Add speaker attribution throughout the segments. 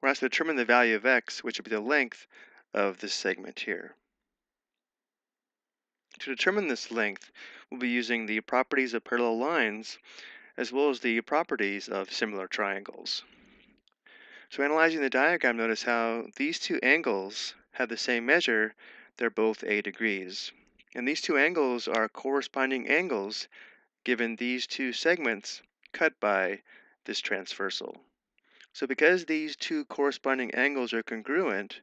Speaker 1: we're asked to determine the value of x, which would be the length of this segment here. To determine this length, we'll be using the properties of parallel lines as well as the properties of similar triangles. So analyzing the diagram, notice how these two angles have the same measure. They're both A degrees. And these two angles are corresponding angles given these two segments cut by this transversal. So because these two corresponding angles are congruent,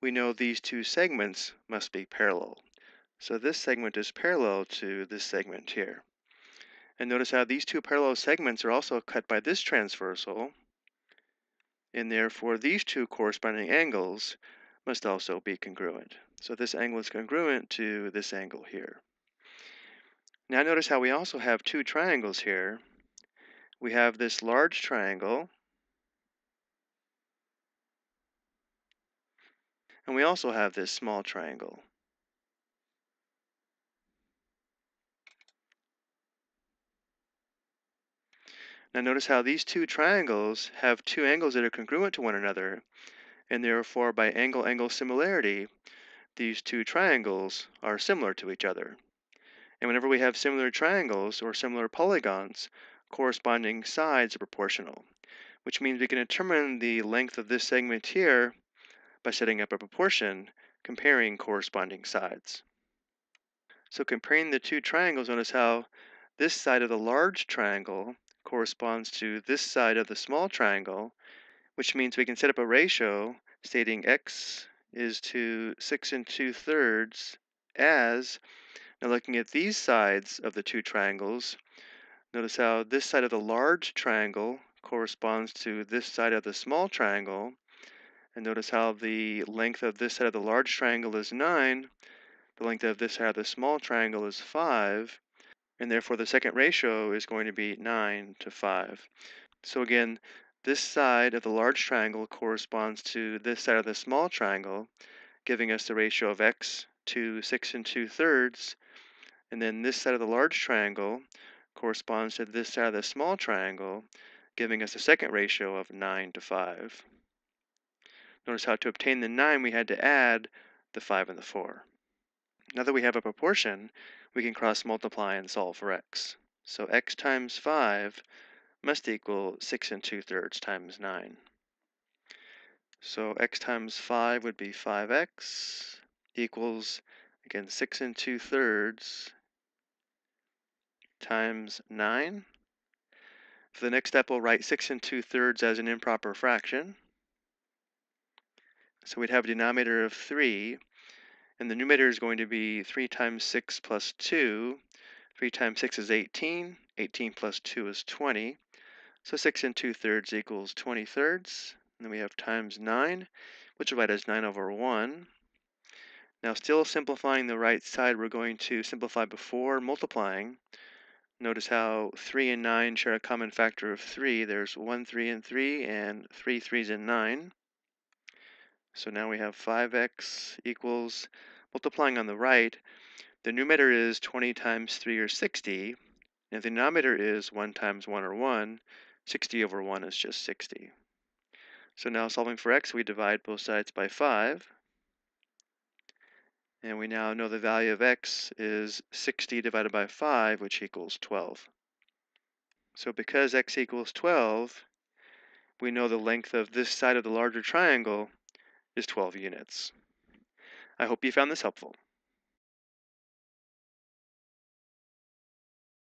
Speaker 1: we know these two segments must be parallel. So this segment is parallel to this segment here. And notice how these two parallel segments are also cut by this transversal, and therefore these two corresponding angles must also be congruent. So this angle is congruent to this angle here. Now notice how we also have two triangles here. We have this large triangle, and we also have this small triangle. Now notice how these two triangles have two angles that are congruent to one another, and therefore by angle-angle similarity, these two triangles are similar to each other. And whenever we have similar triangles or similar polygons, corresponding sides are proportional, which means we can determine the length of this segment here by setting up a proportion comparing corresponding sides. So comparing the two triangles, notice how this side of the large triangle corresponds to this side of the small triangle, which means we can set up a ratio stating x is to 6 and 2 thirds as now looking at these sides of the two triangles, notice how this side of the large triangle corresponds to this side of the small triangle. And notice how the length of this side of the large triangle is 9, the length of this side of the small triangle is 5, and therefore the second ratio is going to be 9 to 5. So again, this side of the large triangle corresponds to this side of the small triangle, giving us the ratio of x to 6 and 2 thirds and then this side of the large triangle corresponds to this side of the small triangle, giving us a second ratio of 9 to 5. Notice how to obtain the 9 we had to add the 5 and the 4. Now that we have a proportion, we can cross multiply and solve for x. So x times 5 must equal 6 and 2 thirds times 9. So x times 5 would be 5x equals, again, 6 and 2 thirds times 9. For the next step, we'll write 6 and 2 thirds as an improper fraction. So we'd have a denominator of 3, and the numerator is going to be 3 times 6 plus 2. 3 times 6 is 18. 18 plus 2 is 20. So 6 and 2 thirds equals 20 thirds. And then we have times 9, which will write as 9 over 1. Now still simplifying the right side, we're going to simplify before multiplying. Notice how 3 and 9 share a common factor of 3. There's 1 3 and 3 and 3 3s and 9. So now we have 5x equals, multiplying on the right, the numerator is 20 times 3 or 60, and the denominator is 1 times 1 or 1. 60 over 1 is just 60. So now solving for x, we divide both sides by 5. And we now know the value of x is 60 divided by 5, which equals 12. So because x equals 12, we know the length of this side of the larger triangle is 12 units. I hope you found this helpful.